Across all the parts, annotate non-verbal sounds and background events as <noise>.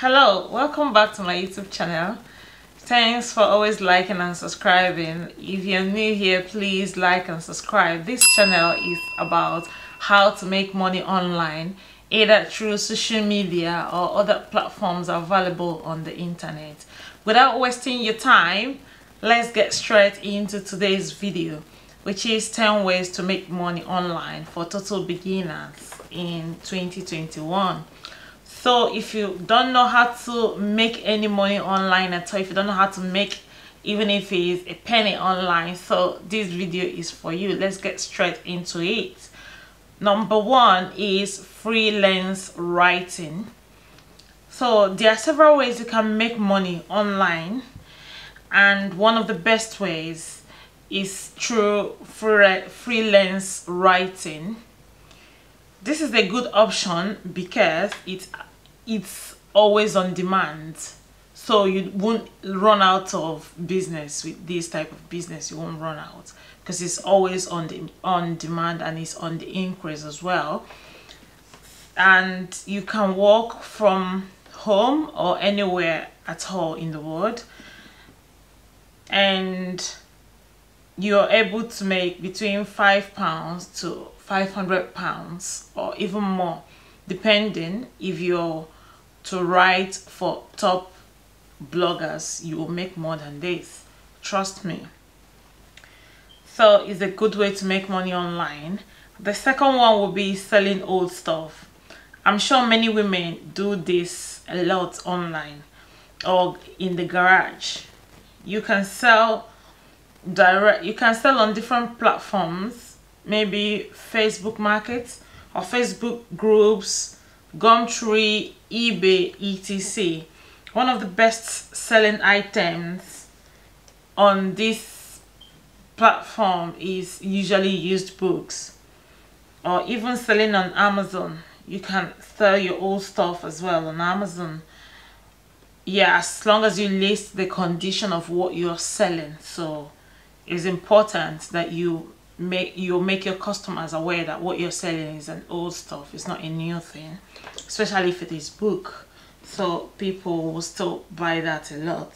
hello welcome back to my youtube channel. Thanks for always liking and subscribing. If you're new here please like and subscribe. This channel is about how to make money online either through social media or other platforms available on the internet. Without wasting your time let's get straight into today's video which is 10 ways to make money online for total beginners in 2021 so if you don't know how to make any money online at all if you don't know how to make even if it's a penny online so this video is for you. Let's get straight into it. Number one is freelance writing. So there are several ways you can make money online and one of the best ways is through freelance writing. This is a good option because it's it's always on demand. So you won't run out of business with this type of business. You won't run out because it's always on the on demand and it's on the increase as well. And you can work from home or anywhere at all in the world. And you're able to make between five pounds to 500 pounds or even more depending if you're to write for top bloggers you will make more than this. Trust me. So it's a good way to make money online. The second one will be selling old stuff. I'm sure many women do this a lot online or in the garage. You can sell direct you can sell on different platforms maybe facebook markets or facebook groups gumtree ebay etc. One of the best selling items on this platform is usually used books or even selling on amazon. You can sell your old stuff as well on amazon. Yeah as long as you list the condition of what you're selling. So it's important that you make you make your customers aware that what you're selling is an old stuff it's not a new thing especially if it is book. So people will still buy that a lot.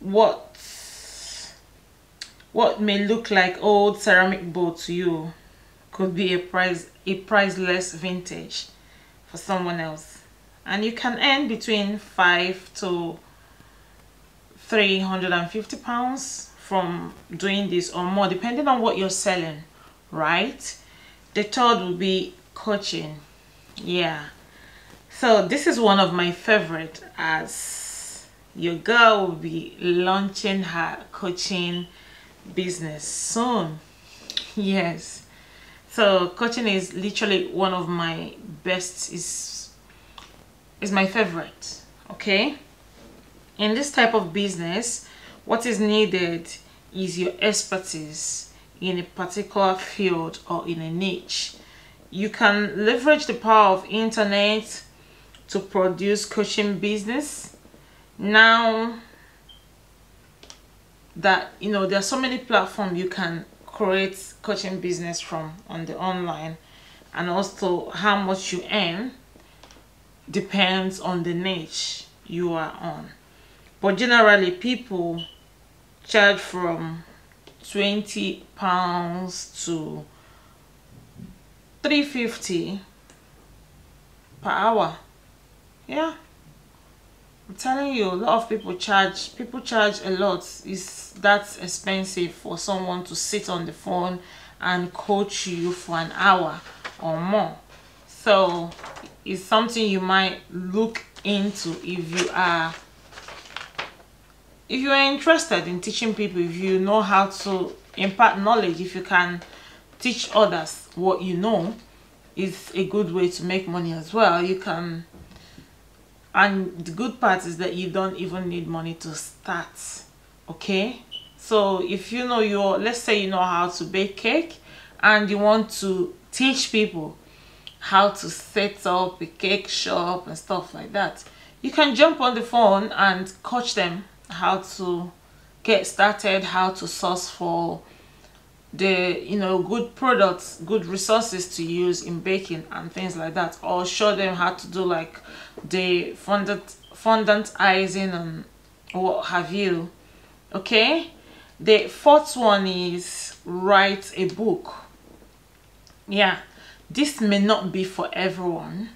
What what may look like old ceramic bowl to you could be a price a priceless vintage for someone else. And you can earn between five to 350 pounds from doing this or more depending on what you're selling right? The third will be coaching. Yeah. So this is one of my favorite as your girl will be launching her coaching business soon. <laughs> Yes. So coaching is literally one of my best is is my favorite okay? In this type of business what is needed is your expertise in a particular field or in a niche. You can leverage the power of internet to produce coaching business. Now that you know there are so many platforms you can create coaching business from on the online and also how much you earn depends on the niche you are on but generally people charge from 20 pounds to 350 per hour. Yeah. I'm telling you a lot of people charge people charge a lot. Is that expensive for someone to sit on the phone and coach you for an hour or more. So it's something you might look into if you are if you are interested in teaching people if you know how to impart knowledge if you can teach others what you know is a good way to make money as well. You can and the good part is that you don't even need money to start okay? So if you know your let's say you know how to bake cake and you want to teach people how to set up a cake shop and stuff like that you can jump on the phone and coach them how to get started how to source for the you know good products good resources to use in baking and things like that or show them how to do like the fondant fondant icing and what have you. Okay? The fourth one is write a book. Yeah. This may not be for everyone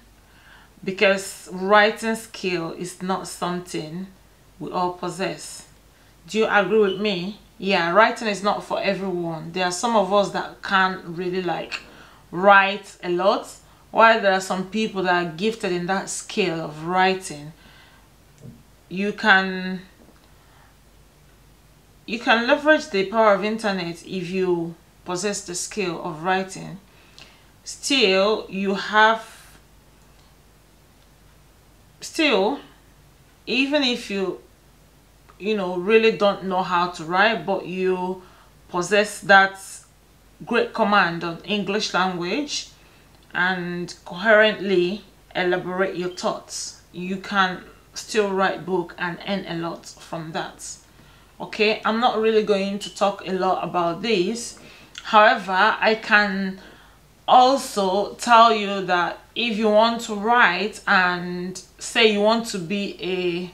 because writing skill is not something we all possess. Do you agree with me? Yeah writing is not for everyone. There are some of us that can't really like write a lot while there are some people that are gifted in that skill of writing. You can you can leverage the power of internet if you possess the skill of writing. Still you have still even if you you know really don't know how to write but you possess that great command on English language and coherently elaborate your thoughts. You can still write book and earn a lot from that. Okay i'm not really going to talk a lot about this. However i can also tell you that if you want to write and say you want to be a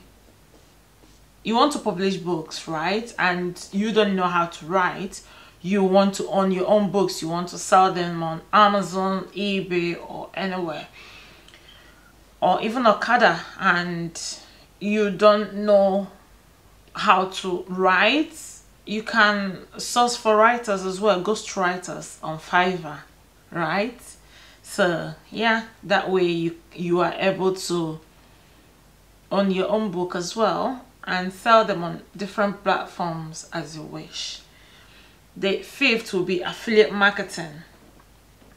you want to publish books right? And you don't know how to write you want to own your own books you want to sell them on amazon ebay or anywhere. Or even okada and you don't know how to write. You can source for writers as well ghost writers on fiverr right? So yeah that way you you are able to own your own book as well and sell them on different platforms as you wish. The fifth will be affiliate marketing.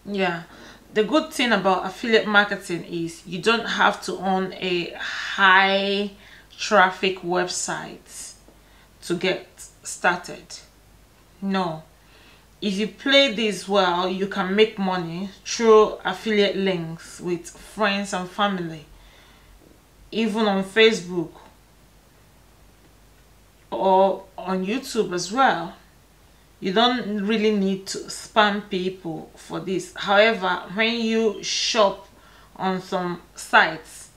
Yeah, the good thing about affiliate marketing is you don't have to own a high traffic website to get started. No. If you play this well, you can make money through affiliate links with friends and family. Even on Facebook or on YouTube as well. You don't really need to spam people for this. However, when you shop on some sites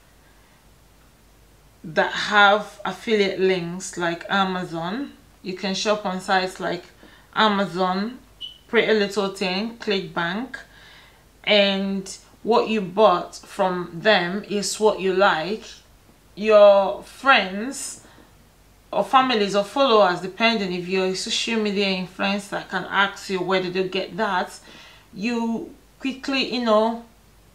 that have affiliate links like Amazon, you can shop on sites like Amazon, Pretty Little Thing, ClickBank, and what you bought from them is what you like. Your friends or families or followers depending if you're a social media influencer can ask you where did you get that you quickly you know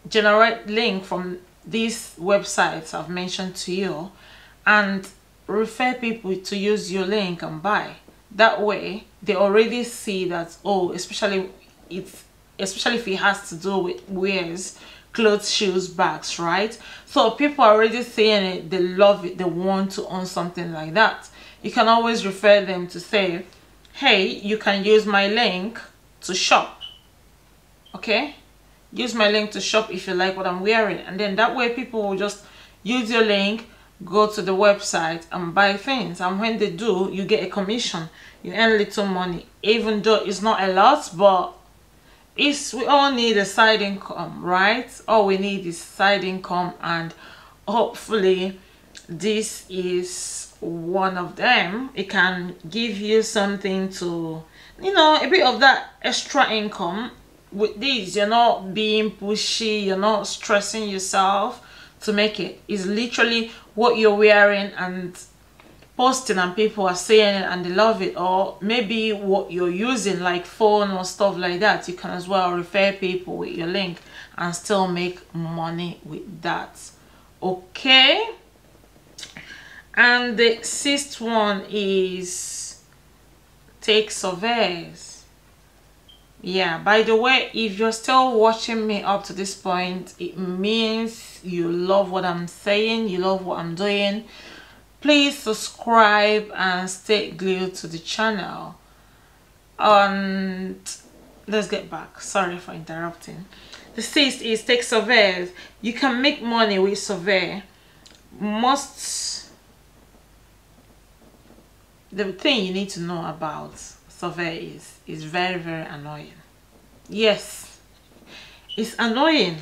generate link from these websites I've mentioned to you and refer people to use your link and buy. That way they already see that oh especially it's especially if it has to do with wears clothes shoes bags right? So people are already saying it they love it they want to own something like that. You can always refer them to say hey you can use my link to shop. Okay? Use my link to shop if you like what i'm wearing. And then that way people will just use your link go to the website and buy things. And when they do you get a commission. You earn little money even though it's not a lot but is we all need a side income right? All we need is side income and hopefully this is one of them. It can give you something to you know a bit of that extra income with this you're not being pushy you're not stressing yourself to make it. it is literally what you're wearing and posting and people are saying it and they love it or maybe what you're using like phone or stuff like that you can as well refer people with your link and still make money with that. Okay? And the sixth one is take surveys. Yeah by the way if you're still watching me up to this point it means you love what i'm saying you love what i'm doing please subscribe and stay glued to the channel. And let's get back. Sorry for interrupting. The sixth is take surveys you can make money with survey. Most the thing you need to know about survey is is very very annoying. Yes. It's annoying.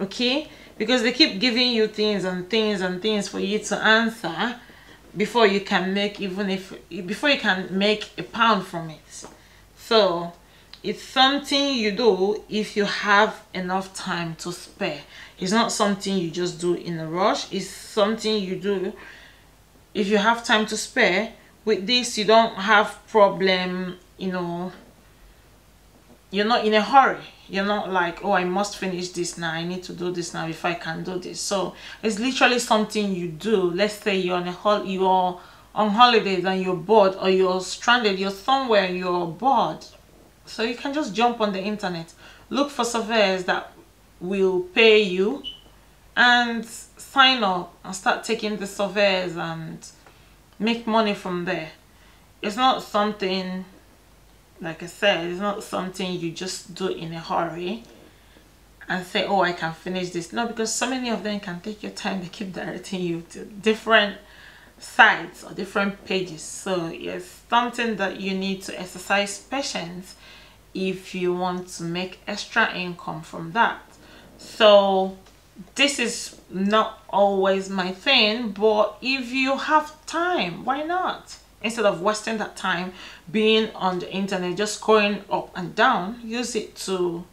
Okay because they keep giving you things and things and things for you to answer before you can make even if before you can make a pound from it. So it's something you do if you have enough time to spare. It's not something you just do in a rush. It's something you do if you have time to spare. With this you don't have problem you know you're not in a hurry you're not like oh i must finish this now. I need to do this now if i can do this. So it's literally something you do. Let's say you're on a hol you're on holidays and you're bored or you're stranded you're somewhere and you're bored. So you can just jump on the internet look for surveyors that will pay you and sign up and start taking the surveys and make money from there. It's not something like I said it's not something you just do in a hurry and say oh I can finish this. No because so many of them can take your time. They keep directing you to different sites or different pages. So it's something that you need to exercise patience if you want to make extra income from that. So this is not always my thing but if you have time why not instead of wasting that time being on the internet just going up and down use it to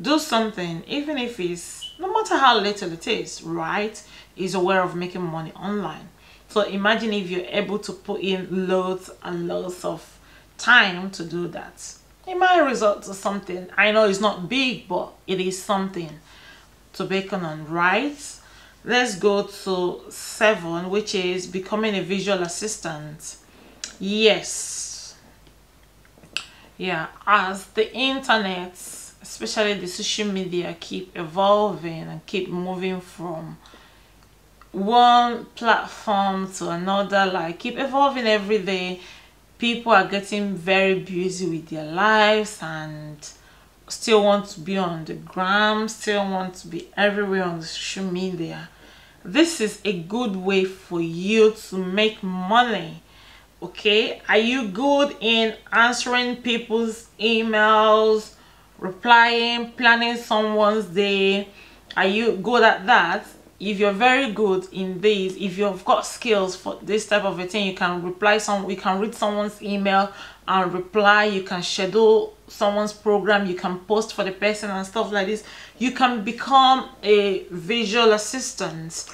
do something even if it's no matter how little it is right is a way of making money online. So imagine if you're able to put in loads and loads of time to do that. It might result to something. I know it's not big but it is something to bacon on right let's go to seven which is becoming a visual assistant. Yes. Yeah as the internet especially the social media keep evolving and keep moving from one platform to another like keep evolving every day. People are getting very busy with their lives and still want to be on the gram still want to be everywhere on social media. This is a good way for you to make money okay? Are you good in answering people's emails replying planning someone's day? Are you good at that if you're very good in this if you've got skills for this type of a thing you can reply some you can read someone's email and reply you can schedule someone's program you can post for the person and stuff like this. You can become a visual assistant.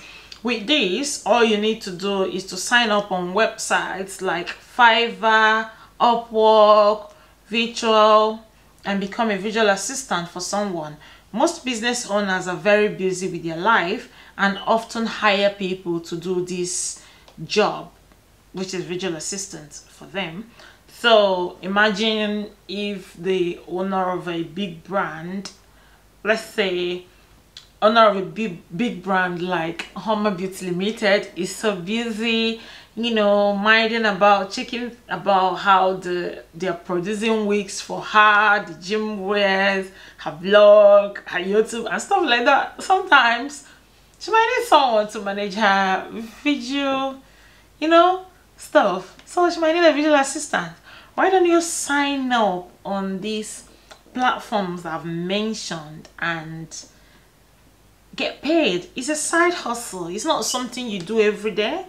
With this all you need to do is to sign up on websites like fiverr upwork virtual and become a visual assistant for someone. Most business owners are very busy with their life and often hire people to do this job which is visual assistant for them. So imagine if the owner of a big brand let's say owner of a big big brand like Homa Beauty Limited is so busy you know minding about checking about how the they're producing wigs for her the gym wears her blog her youtube and stuff like that. Sometimes she might need someone to manage her video you know stuff. So she might need a visual assistant. Why don't you sign up on these platforms I've mentioned and get paid? It's a side hustle. It's not something you do every day.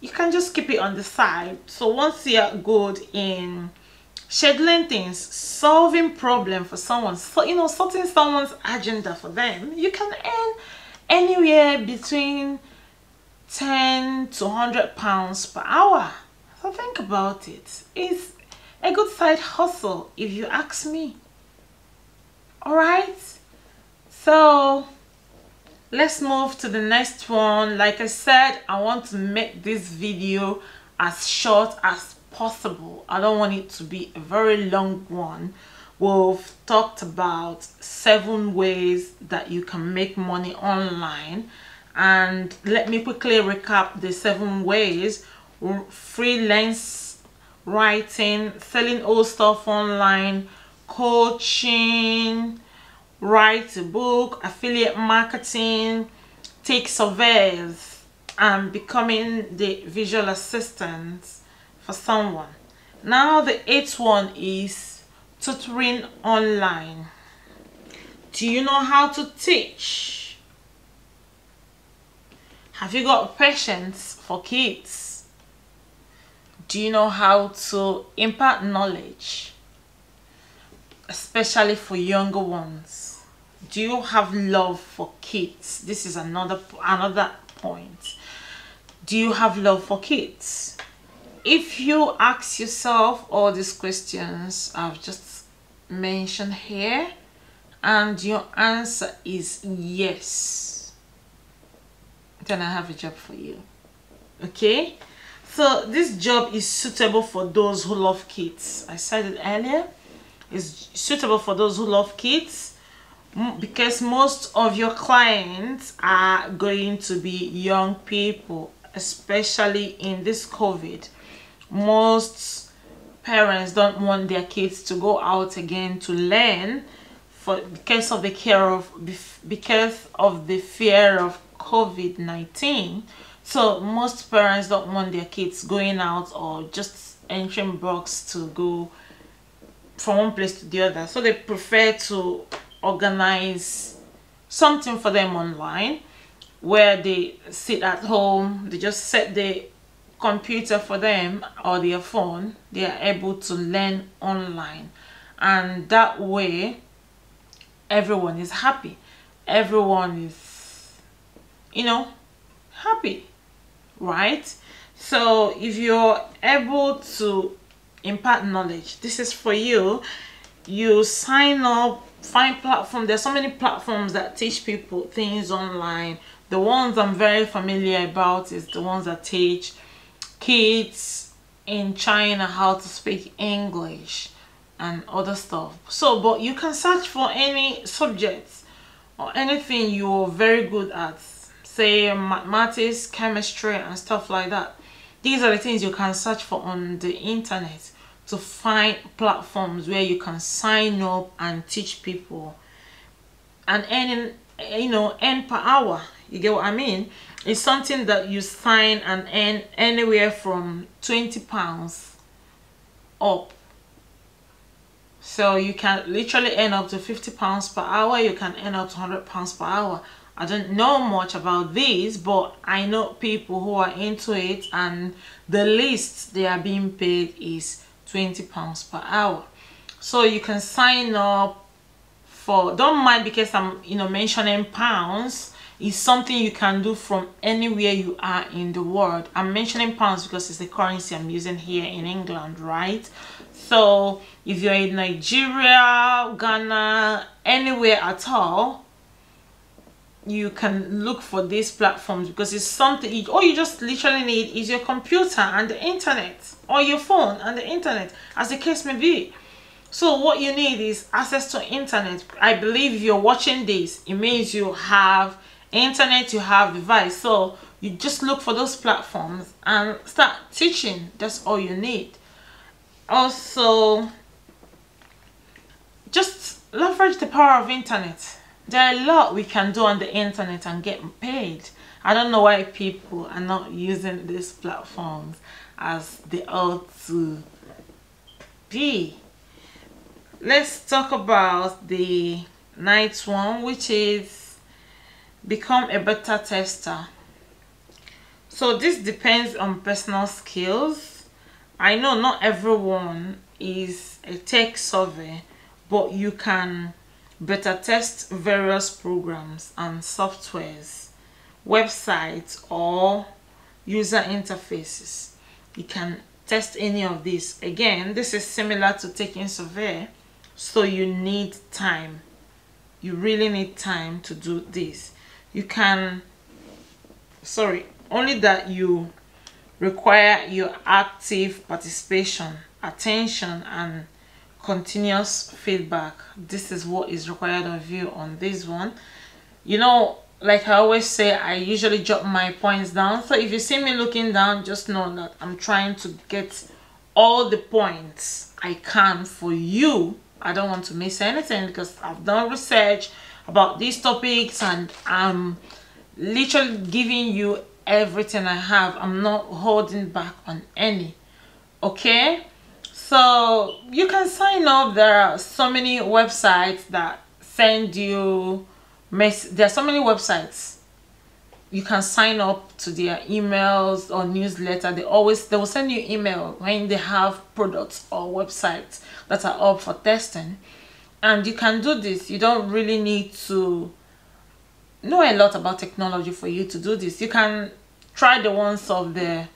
You can just keep it on the side. So once you're good in scheduling things solving problem for someone so you know sorting someone's agenda for them you can earn anywhere between 10 to 100 pounds per hour. So think about it. It's a good side hustle if you ask me. All right so let's move to the next one. Like i said i want to make this video as short as possible. I don't want it to be a very long one we've talked about seven ways that you can make money online and let me quickly recap the seven ways freelance writing selling old stuff online coaching write a book, affiliate marketing, take surveys, and becoming the visual assistant for someone. now the eighth one is tutoring online. Do you know how to teach? Have you got patience for kids? Do you know how to impart knowledge especially for younger ones? Do you have love for kids? This is another another point. Do you have love for kids? If you ask yourself all these questions I've just mentioned here and your answer is yes. Then I have a job for you. Okay? So this job is suitable for those who love kids. I said it earlier. Is suitable for those who love kids because most of your clients are going to be young people especially in this covid. Most parents don't want their kids to go out again to learn for because of the care of because of the fear of covid-19 so most parents don't want their kids going out or just entering box to go from one place to the other. So they prefer to organize something for them online where they sit at home they just set the computer for them or their phone they are able to learn online. And that way everyone is happy. Everyone is you know happy right? So if you're able to impart knowledge this is for you. You sign up find platform there's so many platforms that teach people things online. The ones i'm very familiar about is the ones that teach kids in china how to speak english and other stuff. So but you can search for any subjects or anything you're very good at say mathematics chemistry and stuff like that. These are the things you can search for on the internet to find platforms where you can sign up and teach people. And earning you know earn per hour. You get what i mean it's something that you sign and earn anywhere from 20 pounds up. So you can literally earn up to 50 pounds per hour you can earn up to 100 pounds per hour. I don't know much about these but I know people who are into it and the least they are being paid is 20 pounds per hour. So you can sign up for don't mind because i'm you know mentioning pounds is something you can do from anywhere you are in the world. I'm mentioning pounds because it's the currency i'm using here in england right? So if you're in nigeria ghana anywhere at all you can look for these platforms because it's something all you just literally need is your computer and the internet or your phone and the internet as the case may be. So what you need is access to internet. I believe you're watching this it means you have internet you have device so you just look for those platforms and start teaching. That's all you need. Also just leverage the power of internet. There are a lot we can do on the internet and get paid. I don't know why people are not using these platforms as they ought to be. Let's talk about the ninth one which is become a beta tester so this depends on personal skills i know not everyone is a tech savvy but you can beta test various programs and softwares, websites or user interfaces. You can test any of these. Again, this is similar to taking survey, so you need time. You really need time to do this. You can, sorry, only that you require your active participation, attention and continuous feedback. This is what is required of you on this one. You know like i always say i usually jot my points down. So if you see me looking down just know that i'm trying to get all the points i can for you. I don't want to miss anything because i've done research about these topics and i'm literally giving you everything i have. I'm not holding back on any okay? So you can sign up. There are so many websites that send you mess there are so many websites. You can sign up to their emails or newsletter. They always they will send you email when they have products or websites that are up for testing and you can do this. You don't really need to know a lot about technology for you to do this. You can try the ones of the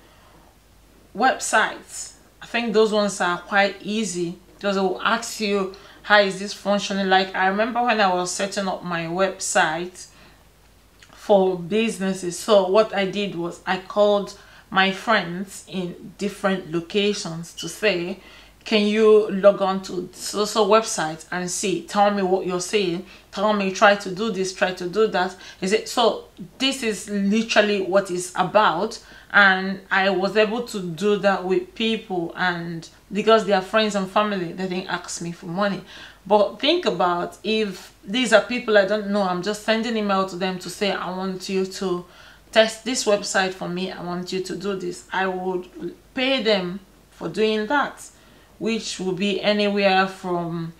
websites. I think those ones are quite easy. Because it will ask you how is this functioning? Like i remember when i was setting up my website for businesses. So what i did was i called my friends in different locations to say can you log on to so so website and see? Tell me what you're saying tell me try to do this try to do that. Is it so this is literally what it's about. And i was able to do that with people and because they are friends and family they didn't ask me for money. But think about if these are people I don't know, I'm just sending email to them to say, I want you to test this website for me. I want you to do this. I would pay them for doing that, which will be anywhere from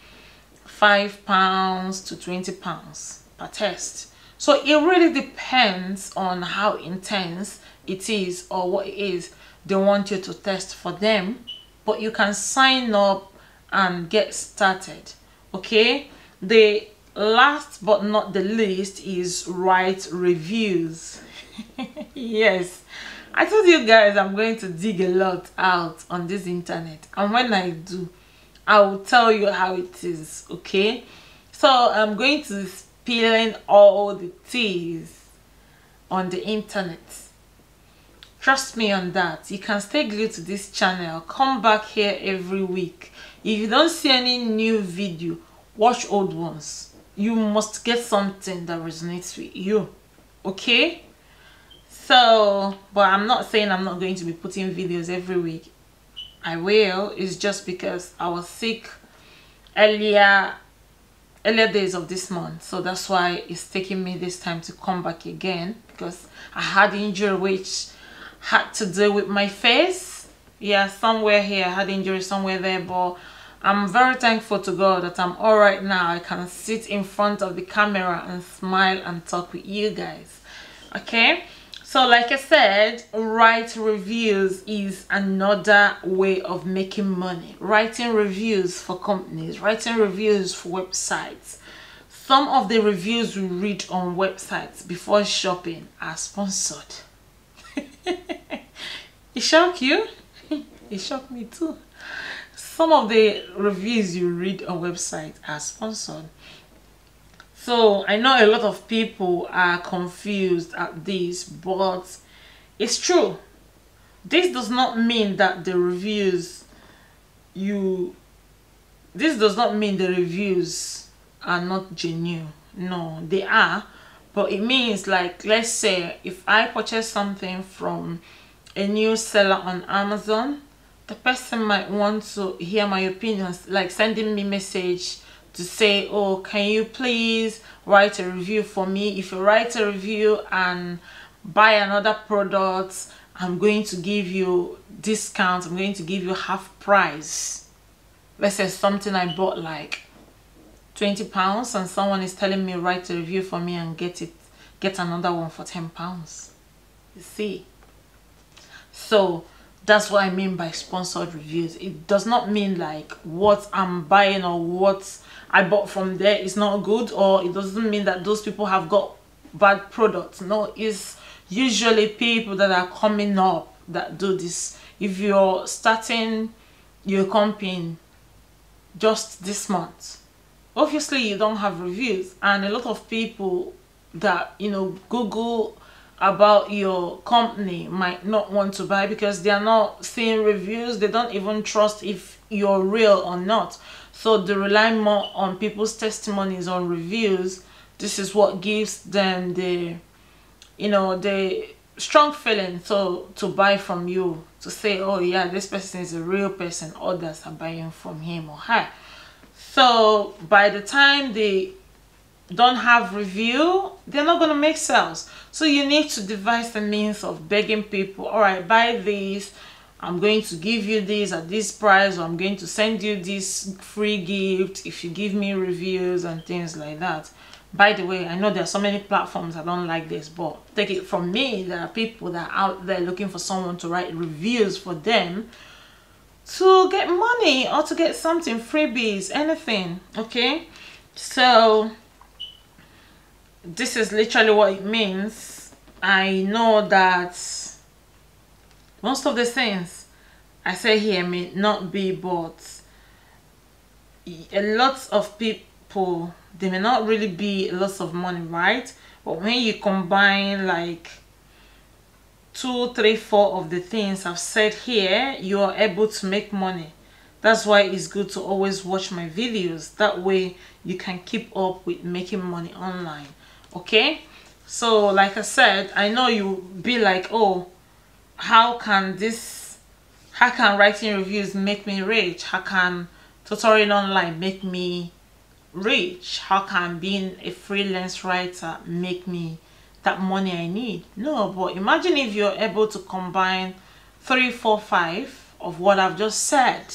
five pounds to 20 pounds per test. So it really depends on how intense it is or what it is they want you to test for them. But you can sign up and get started okay the last but not the least is write reviews <laughs> yes i told you guys i'm going to dig a lot out on this internet and when i do i will tell you how it is okay? So i'm going to spilling all the teas on the internet. Trust me on that. You can stay glued to this channel. Come back here every week. If you don't see any new video watch old ones. You must get something that resonates with you okay so but i'm not saying i'm not going to be putting videos every week. I will. It's just because i was sick earlier earlier days of this month. So that's why it's taking me this time to come back again because i had injury which had to do with my face. Yeah somewhere here i had injury somewhere there but i'm very thankful to god that i'm all right now. I can sit in front of the camera and smile and talk with you guys. Okay so like i said write reviews is another way of making money. Writing reviews for companies writing reviews for websites. Some of the reviews we read on websites before shopping are sponsored. <laughs> It shocked you? <laughs> It shocked me too. Some of the reviews you read on websites are sponsored so i know a lot of people are confused at this but it's true. This does not mean that the reviews you this does not mean the reviews are not genuine. No they are but it means like let's say if i purchase something from a new seller on amazon the person might want to hear my opinions like sending me message to say oh can you please write a review for me? If you write a review and buy another product i'm going to give you discount i'm going to give you half price. Let's say something i bought like 20 pounds and someone is telling me write a review for me and get it get another one for 10 pounds. You see? So that's what I mean by sponsored reviews. It does not mean like what I'm buying or what I bought from there is not good or it doesn't mean that those people have got bad products. No, it's usually people that are coming up that do this. If you're starting your company just this month, obviously you don't have reviews and a lot of people that, you know, Google about your company might not want to buy because they are not seeing reviews they don't even trust if you're real or not so they rely more on people's testimonies on reviews. This is what gives them the you know the strong feeling so to buy from you. To say oh yeah this person is a real person. Others are buying from him or her. So by the time they don't have review they're not going to make sales. So you need to devise the means of begging people all right buy these I'm going to give you this at this price or I'm going to send you this free gift if you give me reviews and things like that. By the way i know there are so many platforms i don't like this but take it from me there are people that are out there looking for someone to write reviews for them to get money or to get something freebies anything okay? So this is literally what it means. I know that most of the things i say here may not be but a lot of people they may not really be lots of money right? But when you combine like two three four of the things i've said here you are able to make money. That's why it's good to always watch my videos. That way you can keep up with making money online okay? So like i said i know you'll be like oh how can this how can writing reviews make me rich? How can tutoring online make me rich? How can being a freelance writer make me that money i need? No but imagine if you're able to combine three four five of what i've just said.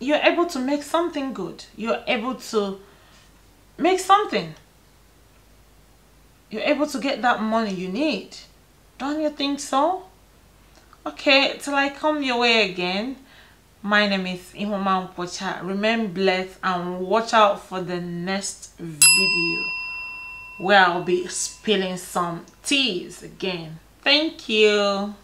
You're able to make something good. You're able to make something. You're able to get that money you need don't you think so okay till i come your way again my name is Ihuoma Nkwocha. Remain blessed and watch out for the next video where I'll be spilling some teas again. Thank you.